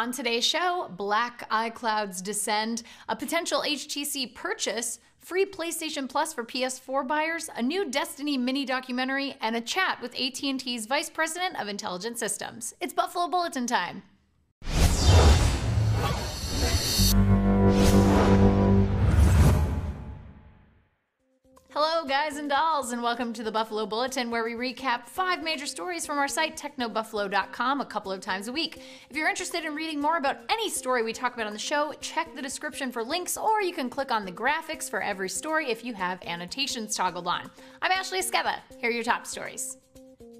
On today's show, Black iClouds descend, a potential HTC purchase, free PlayStation Plus for PS4 buyers, a new Destiny mini documentary, and a chat with AT&T's Vice President of Intelligent Systems. It's Buffalo Bulletin time. Hello, guys and dolls, and welcome to the Buffalo Bulletin, where we recap five major stories from our site, technobuffalo.com, a couple of times a week. If you're interested in reading more about any story we talk about on the show, check the description for links, or you can click on the graphics for every story if you have annotations toggled on. I'm Ashley Esqueda. Here are your top stories.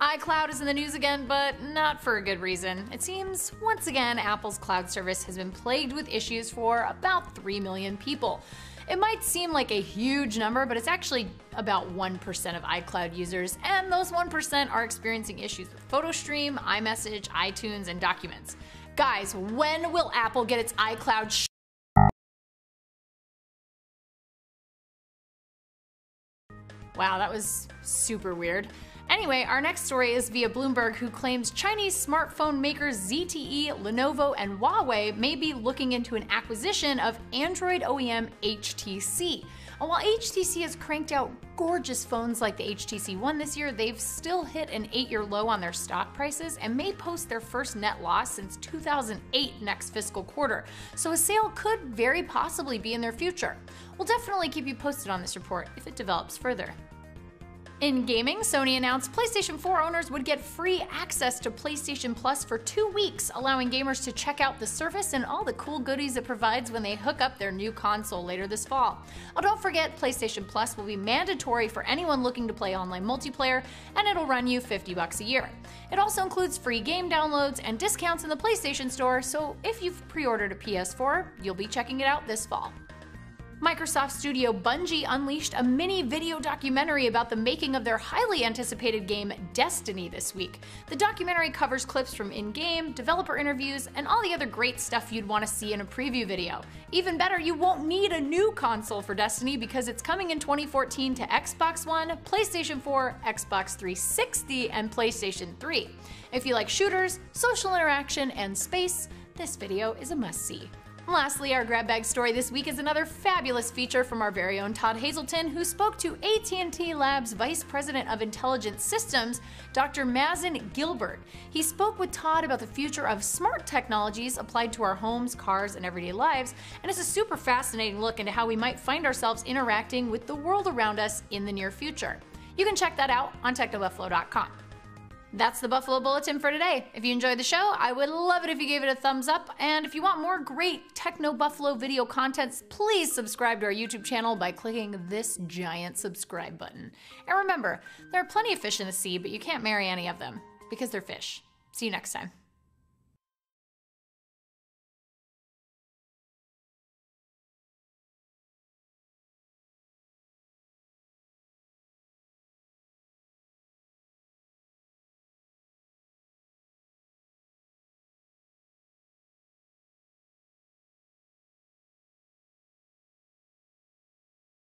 iCloud is in the news again, but not for a good reason. It seems, once again, Apple's cloud service has been plagued with issues for about 3 million people. It might seem like a huge number, but it's actually about 1% of iCloud users, and those 1% are experiencing issues with PhotoStream, iMessage, iTunes, and Documents. Guys, when will Apple get its iCloud sh- Wow, that was super weird. Anyway, our next story is via Bloomberg, who claims Chinese smartphone makers ZTE, Lenovo, and Huawei may be looking into an acquisition of Android OEM HTC. And while HTC has cranked out gorgeous phones like the HTC One this year, they've still hit an eight year low on their stock prices and may post their first net loss since 2008 next fiscal quarter. So a sale could very possibly be in their future. We'll definitely keep you posted on this report if it develops further. In gaming, Sony announced PlayStation 4 owners would get free access to PlayStation Plus for two weeks, allowing gamers to check out the service and all the cool goodies it provides when they hook up their new console later this fall. Oh, don't forget, PlayStation Plus will be mandatory for anyone looking to play online multiplayer, and it'll run you 50 bucks a year. It also includes free game downloads and discounts in the PlayStation Store, so if you've pre ordered a PS4, you'll be checking it out this fall. Microsoft studio Bungie unleashed a mini video documentary about the making of their highly anticipated game Destiny this week. The documentary covers clips from in game, developer interviews, and all the other great stuff you'd want to see in a preview video. Even better, you won't need a new console for Destiny because it's coming in 2014 to Xbox One, PlayStation 4, Xbox 360, and PlayStation 3. If you like shooters, social interaction, and space, this video is a must see. Lastly, our grab bag story this week is another fabulous feature from our very own Todd Haselton, who spoke to AT&T Labs Vice President of Intelligent Systems, Dr. Mazin Gilbert. He spoke with Todd about the future of smart technologies applied to our homes, cars, and everyday lives, and it's a super fascinating look into how we might find ourselves interacting with the world around us in the near future. You can check that out on technobuffalo.com. That's the Buffalo Bulletin for today. If you enjoyed the show, I would love it if you gave it a thumbs up. And if you want more great Techno Buffalo video contents, please subscribe to our YouTube channel by clicking this giant subscribe button. And remember, there are plenty of fish in the sea, but you can't marry any of them because they're fish. See you next time.